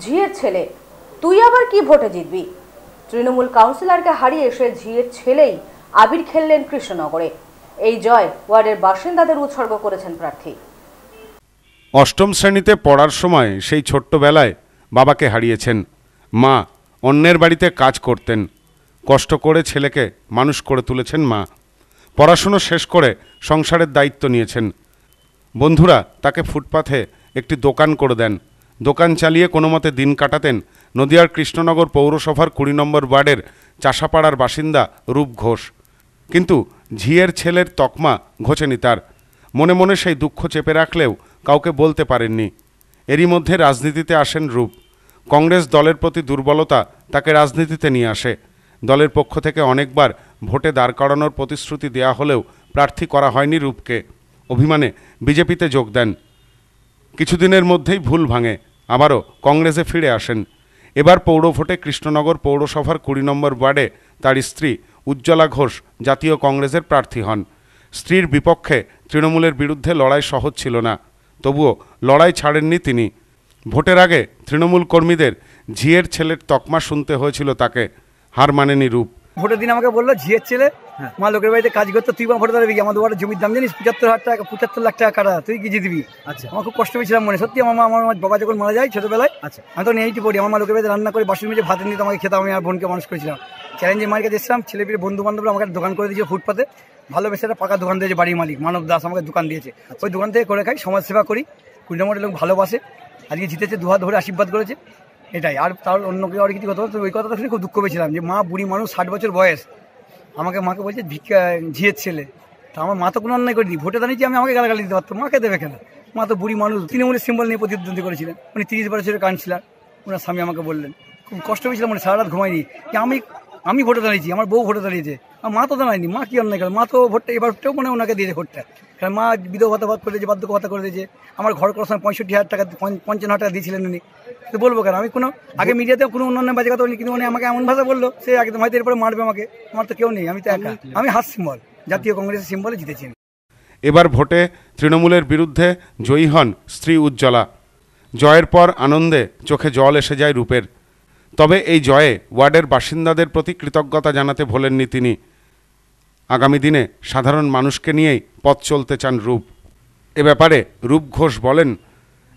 ঝিয়ের ছেলে। তুই আবার কি ভোটে জিতবি? তৃণমূল কাউন্সিলরকে হারিয়ে এসে ঝিয়ের ছেলেই আবির খেললেন কৃষ্ণনগরে। এই জয় ওয়ার্ডের বাসিন্দাদের উৎসর্গ করেছেন প্রার্থী। অষ্টম শ্রেণীতে পড়ার সময় সেই ছোট্টবেলায় বাবাকে হারিয়েছেন। মা অন্যের বাড়িতে কাজ করতেন। কষ্ট করে ছেলেকে মানুষ করে তুলেছেন মা। পড়াশুনো শেষ করে সংসারের দায়িত্ব নিয়েছেন। বন্ধুরা, তাকে ফুটপাথে একটি দোকান করে দেন। দোকান চালিয়ে কোনো মতে দিন কাটাতেন নদিয়ার কৃষ্ণনগর পৌরসভার কুড়ি নম্বর ওয়ার্ডের চাষাপাড়ার বাসিন্দা রূপ ঘোষ। কিন্তু ঝিয়ের ছেলের তকমা ঘোচেনি তার। মনে মনে সেই দুঃখ চেপে রাখলেও কাউকে বলতে পারেননি। এরই মধ্যে রাজনীতিতে আসেন রূপ। কংগ্রেস দলের প্রতি দুর্বলতা তাকে রাজনীতিতে নিয়ে আসে। দলের পক্ষ থেকে অনেকবার ভোটে দাঁড় করানোর প্রতিশ্রুতি দেয়া হলেও প্রার্থী করা হয়নি রূপকে। অভিমানে বিজেপিতে যোগ দেন। কিছুদিনের মধ্যেই ভুল ভাঙে। আবারও কংগ্রেসে ফিরে আসেন। এবার পৌর ভোটে কৃষ্ণনগর পৌরসভার কুড়ি নম্বর ওয়ার্ডে তার স্ত্রী উজ্জ্বলা ঘোষ জাতীয় কংগ্রেসের প্রার্থী হন। স্ত্রীর বিপক্ষে তৃণমূলের বিরুদ্ধে লড়াই সহজ ছিল না, তবুও লড়াই ছাড়েননি তিনি। ভোটের আগে তৃণমূল কর্মীদের ঝিয়ের ছেলের তকমা শুনতে হয়েছিল তাকে, হার মানেনি রূপ। ভোটের দিন আমাকে বলল ঝিয়ের ছেলে মা লোকের বাড়িতে কাজ করতো তুই বা ভোটে দাঁড়াবি আমাদের বাড়ির জমির দাম জানিস? পঁচাত্তর হাজার টাকা পঁচাত্তর লাখ টাকা কাটা তুই কি জিতবি? আচ্ছা। আমার খুব কষ্ট পেয়েছিলাম মনে সত্যি আমার মা আমার বাবা যখন মারা যায় ছোটবেলায় আচ্ছা। আমি তখন এইটি পড়ি আমার মা লোকের বাড়িতে রান্না করে বাসন মেজে ভাত নিতে আমাকে খেতাম আমি আর বোনকে মানুষ করেছিলাম। চ্যালেঞ্জে মায়ের কাছে এসেছিলাম ছেলে পেলে বন্ধু বান্ধবরা আমাকে দোকান করে দিয়েছে ফুটপাতে ভালোবেসে একটা পাকা দোকান দিয়েছে বাড়ির মালিক মানব দাস আমাকে দোকান দিয়েছে। ওই দোকান থেকে করে খাই সমাজসেবা করি কুড়ি নম্বরের লোক ভালোবাসে আজকে জিতেছে দুহাত ধরে আশীর্বাদ করেছে। এটাই। আর তার অন্য কেউ আর কিছু কথা ওই কথাটা শুনে খুব দুঃখ পেয়েছিলাম যে মা বুড়ি মানুষ ষাট বছর বয়স। আমাকে মাকে বলছে, ভিক্ষা, ঝিয়ের ছেলে। তা আমার মা তো কোনো অন্যায় করিনি। ভোটে দাঁড়িয়েছি আমি, আমাকে গালাগালি দিতে পারতাম মাকে দেবে কেন? মা তো বুড়ি মানুষ। তৃণমূলের সিম্বল নিয়ে প্রতিদ্বন্দ্বী করেছিলেন। উনি তিরিশ বছরের কাঁদছিলেন ওনার স্বামী আমাকে বললেন। খুব কষ্ট পেয়েছিলাম মানে সারা রাত ঘুমাইনি যে আমি আমি ভোটে দাঁড়িয়েছি, আমার বউ ভোটে দাঁড়িয়েছে। মা তো দাঁড়ায়নি মা কি অন্যায় করে? মা তো ভোটটা এবারটাও মনে হয় ওনাকে দিয়েছে ভোটটা। কারণ মা বিধবা ভাতা ভাত করে দিয়েছে বার্ধক্য ভাতা করে দিয়েছে। আমার ঘর করার সময় পঁয়ষট্টি হাজার টাকা পঞ্চান্ন হাজার টাকা দিয়েছিলেন উনি। তো বলব কেন আমি কোনো আগে মিডিয়াতে কোনো অন্যান্য বাজে কথা বলিনি কিন্তু উনি আমাকে এমন ভাষা বলল সে আগে তো হয়তো এরপরে মারবে আমাকে। আমার তো কেউ নেই আমি তো একা। আমি হাত সিম্বল জাতীয় কংগ্রেসের সিম্বলে জিতেছি এবার ভোটে তৃণমূলের বিরুদ্ধে জয়ী হন স্ত্রী উজ্জ্বলা। জয়ের পর আনন্দে চোখে জল এসে যায় রূপের। তবে এই জয়ে ওয়ার্ডের বাসিন্দাদের প্রতি কৃতজ্ঞতা জানাতে ভোলেননি তিনি। আগামী দিনে সাধারণ মানুষকে নিয়েই পথ চলতে চান রূপ। এ ব্যাপারে রূপ ঘোষ বলেন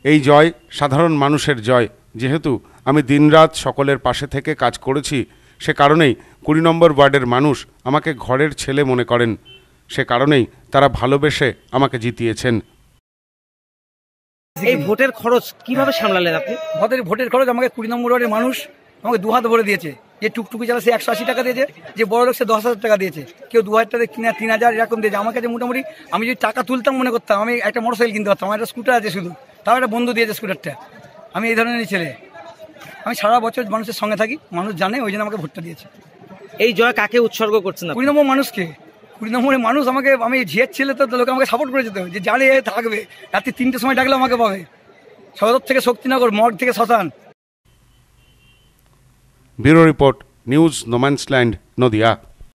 এই জয় সাধারণ মানুষের জয়। যেহেতু আমি দিনরাত সকলের পাশে থেকে কাজ করেছি সে কারণেই কুড়ি নম্বর ওয়ার্ডের মানুষ আমাকে ঘরের ছেলে মনে করেন। সে কারণেই তারা ভালোবেসে আমাকে জিতিয়েছেন। এই ভোটের খরচ কীভাবে সামলালেন আপনি? ভোটের ভোটের খরচ আমাকে কুড়ি নম্বর ওয়ার্ডের মানুষ আমাকে দু হাত ভরে দিয়েছে। যে টুকটুকি চালা সে একশো আশি টাকা দিয়েছে যে বড় লোক সে দশ হাজার টাকা দিয়েছে। কেউ দু হাজার টাকা কিনে তিন হাজার এরকম দিয়েছে। আমার কাছে মোটামুটি আমি যদি টাকা তুলতাম মনে করতাম আমি একটা মোটর সাইকেল কিনতে পারতাম আমার একটা স্কুটার আছে শুধু। তাও একটা বন্ধু দিয়েছে স্কুটারটা আমি এই ধরনের ছেলে। আমি সারা বছর মানুষের সঙ্গে থাকি মানুষ জানে ওই জন্য আমাকে ভোটটা দিয়েছে। এই জয় কাকে উৎসর্গ করছেন আপনি? কুড়ি নম্বর মানুষকে। কুড়ি নম্বরের মানুষ আমাকে আমি ঝিয়ের ছেলে তো লোকে আমাকে সাপোর্ট করে যেত যে জানে থাকবে। রাত্রি তিনটের সময় ডাকলে আমাকে পাবে। সদর থেকে শক্তিনগর মঠ থেকে শ্মশান। Bureau report news no man's land Nadia